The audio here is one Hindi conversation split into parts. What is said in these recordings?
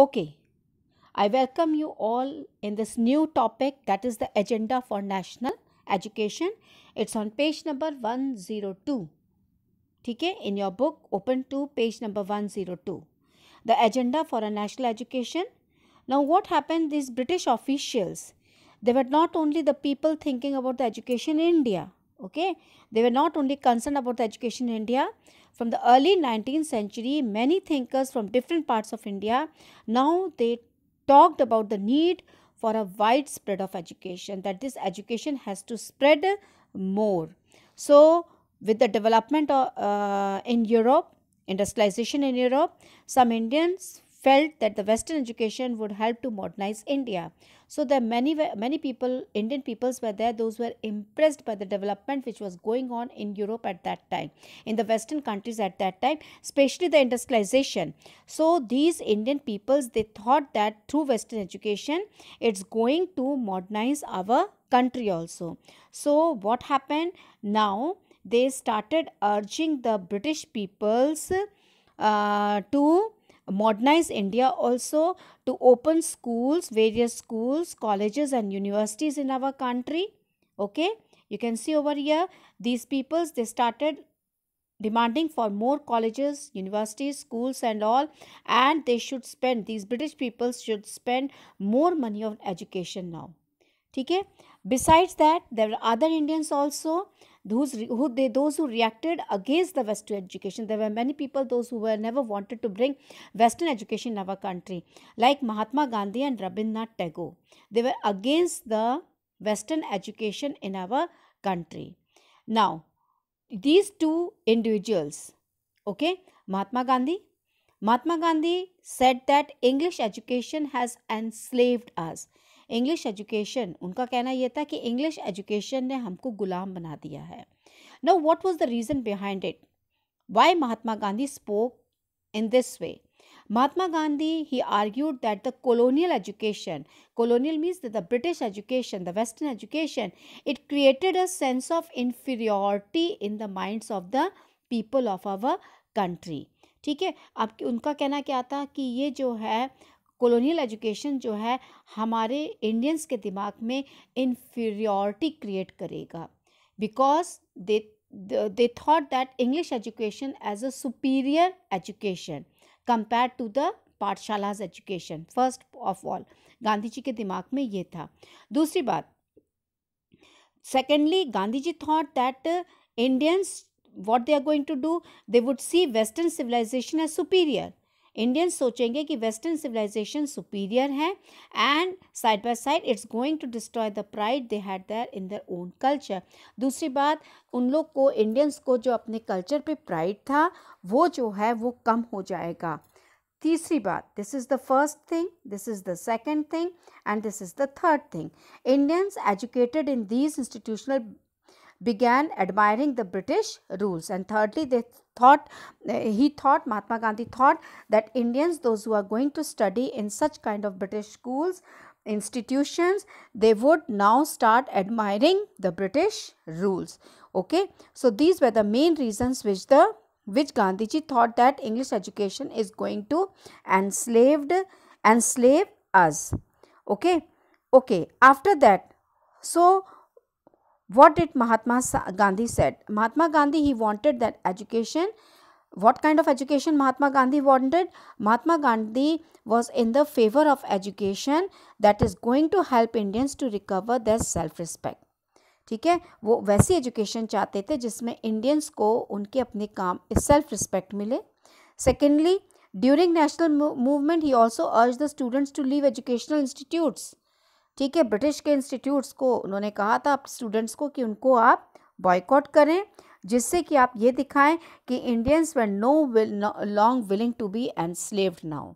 Okay, I welcome you all in this new topic that is the agenda for national education. It's on page number 102. Okay, in your book, open to page number 102. The agenda for a national education. Now, what happened? These British officials, they were not only the people thinking about the education in India, okay, they were not only concerned about the education in India, from the early 19th century many thinkers from different parts of india now they talked about the need for a widespread of education that this education has to spread more. So with the development of, uh, in europe industrialization in europe some indians felt that the western education would help to modernize india so there many many people indian peoples were there those were impressed by the development which was going on in europe at that time in the western countries at that time especially the industrialization. So these indian peoples they thought that through western education it's going to modernize our country also. So what happened? Now they started urging the british peoples uh, to modernize India also to open schools, various schools, colleges and universities in our country. Okay, you can see over here these peoples they started demanding for more colleges, universities, schools and all and they should spend these British peoples should spend more money on education now. Okay. Besides that there are other Indians also those who they those who reacted against the western education. There were many people those who were never wanted to bring western education in our country like mahatma gandhi and rabindranath tagore. They were against the western education in our country. Now these two individuals okay mahatma gandhi mahatma gandhi said that english education has enslaved us English education उनका कहना यह था कि इंग्लिश एजुकेशन ने हमको गुलाम बना दिया है। Know what was the reason behind it why Mahatma Gandhi spoke in this way Mahatma Gandhi he argued that the colonial education colonial means the British education the western education it created a sense of inferiority in the mind of the people of our country ठीक है? अब उनका कहना क्या था कि ये जो है कॉलोनियल एजुकेशन जो है हमारे इंडियंस के दिमाग में इन्फीरियोरिटी क्रिएट करेगा। Because they they thought that English education as a superior education compare to the pathshalas education first of all Gandhi ji के दिमाग में ये था। दूसरी बात secondly Gandhi ji thought that Indians what they are going to do they would see western civilisation as superior Indians सोचेंगे कि वेस्टर्न सिविलाइजेशन सुपीरियर है and side by side it's going to destroy the pride they had there in their own culture दूसरी बात, उन लोग को इंडियंस को जो अपने कल्चर पे प्राइड था, वो जो है, वो कम हो जाएगा। तीसरी बात this is the first thing this is the second thing and this is the third thing Indians educated in these institutional began admiring the British rules. And thirdly, they thought, uh, he thought, Mahatma Gandhi thought that Indians, those who are going to study in such kind of British schools, institutions, they would now start admiring the British rules. Okay, so these were the main reasons which the which Gandhiji thought that English education is going to enslaved enslave us. Okay, okay. After that, so what did mahatma gandhi said mahatma gandhi he wanted that education what kind of education mahatma gandhi wanted mahatma gandhi was in the favor of education that is going to help indians to recover their self respect ठीक है वो वैसी एजुकेशन चाहते थे जिसमें इंडियंस को उनके अपने काम सेल्फ रिस्पेक्ट मिले secondly during national movement he also urged the students to leave educational institutes ठीक है, ब्रिटिश के इंस्टीट्यूट्स को उन्होंने कहा था स्टूडेंट्स को कि उनको आप बॉयकॉट करें, जिससे कि आप ये दिखाएँ कि Indians were no will long willing to be enslaved now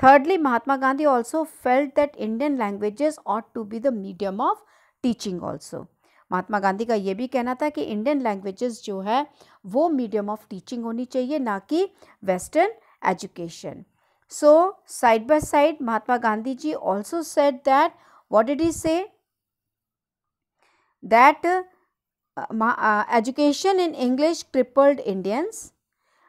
thirdly Mahatma Gandhi also felt that Indian languages ought to be the medium of teaching also Mahatma Gandhi का ये भी कहना था कि इंडियन लैंग्वेजेस जो है, वो मीडियम ऑफ़ टीचिंग होनी चाहिए, ना कि western education so side by side Mahatma Gandhi ji also said that what did he say? That uh, uh, education in english crippled indians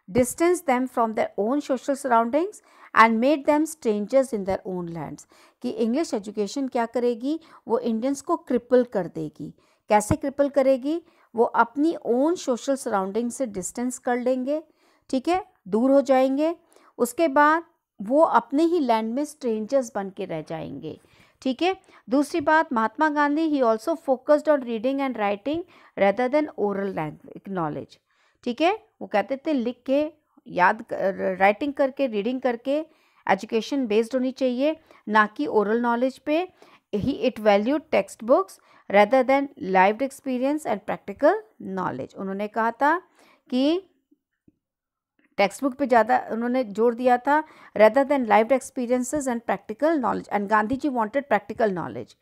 distanced them from their own social surroundings and made them strangers in their own lands कि इंग्लिश एजुकेशन क्या करेगी? वो इंडियंस को क्रिपल कर देगी। कैसे क्रिपल करेगी? वो अपनी ओन सोशल सराउंडिंग से डिस्टेंस कर लेंगे ठीक है? दूर हो जाएँगे। उसके बाद वो अपने ही लैंड में स्ट्रेंजर्स बन के रह जाएँगे। ठीक है? दूसरी बात, Mahatma Gandhi he also focused on reading and writing rather than oral language knowledge ठीक है? वो कहते थे लिख के, याद राइटिंग करके रीडिंग करके एजुकेशन बेस्ड होनी चाहिए, ना कि ओरल नॉलेज पे। He it value textbooks rather than live experience and practical knowledge उन्होंने कहा था कि टेक्स्ट बुक पे ज़्यादा उन्होंने ज़ोर दिया था rather than life experiences and practical knowledge and Gandhi ji wanted practical knowledge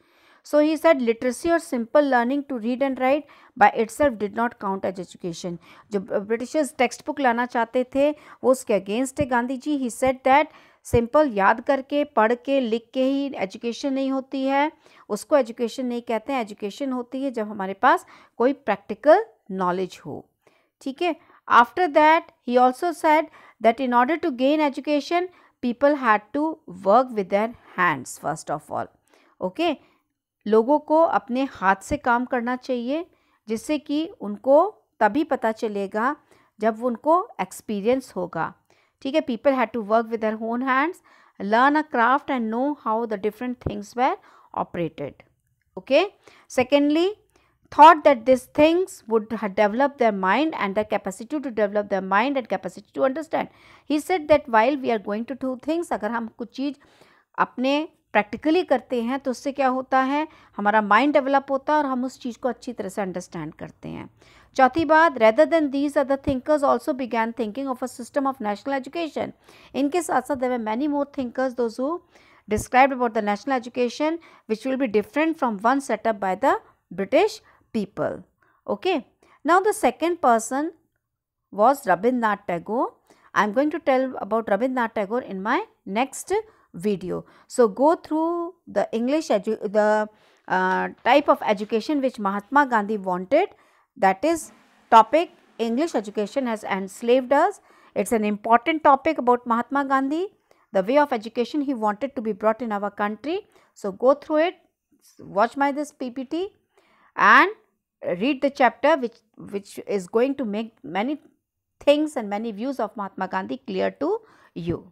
so he said literacy और simple learning to read and write by itself did not count as education जो ब्रिटिशर्स टेक्स्ट बुक लाना चाहते थे, वो उसके अगेंस्ट है Gandhi ji he said that simple याद करके, पढ़ के, लिख के ही एजुकेशन नहीं होती है। उसको एजुकेशन नहीं कहते हैं। एजुकेशन होती है जब हमारे पास कोई प्रैक्टिकल नॉलेज हो। ठीक है? After that, he also said that in order to gain education, people had to work with their hands first of all. Okay? लोगों को अपने हाथ से काम करना चाहिए जिससे कि उनको तभी पता चलेगा जब उनको एक्सपीरियंस होगा ठीक है people had to work with their own hands learn a craft and know how the different things were operated okay secondly thought that these things would develop their mind and their capacity to develop their mind and capacity to understand. He said that while we are going to do things, अगर हम कुछ चीज़ अपने प्रैक्टिकली करते हैं तो उससे क्या होता है हमारा माइंड डेवलप होता है और हम उस चीज़ को अच्छी तरह से अंडरस्टैंड करते हैं चौथी बात rather than these other thinkers also began thinking of a system of national education इनके साथ साथ there many more thinkers those who described about the national education which will be different from one set up by the British people. Okay. Now the second person was Rabindranath Tagore. I am going to tell about Rabindranath Tagore in my next video. So go through the English the uh, type of education which Mahatma Gandhi wanted that is topic English education has enslaved us. It's an important topic about Mahatma Gandhi, the way of education he wanted to be brought in our country. So go through it, watch my this PPT and read the chapter which, which is going to make many things and many views of Mahatma Gandhi clear to you.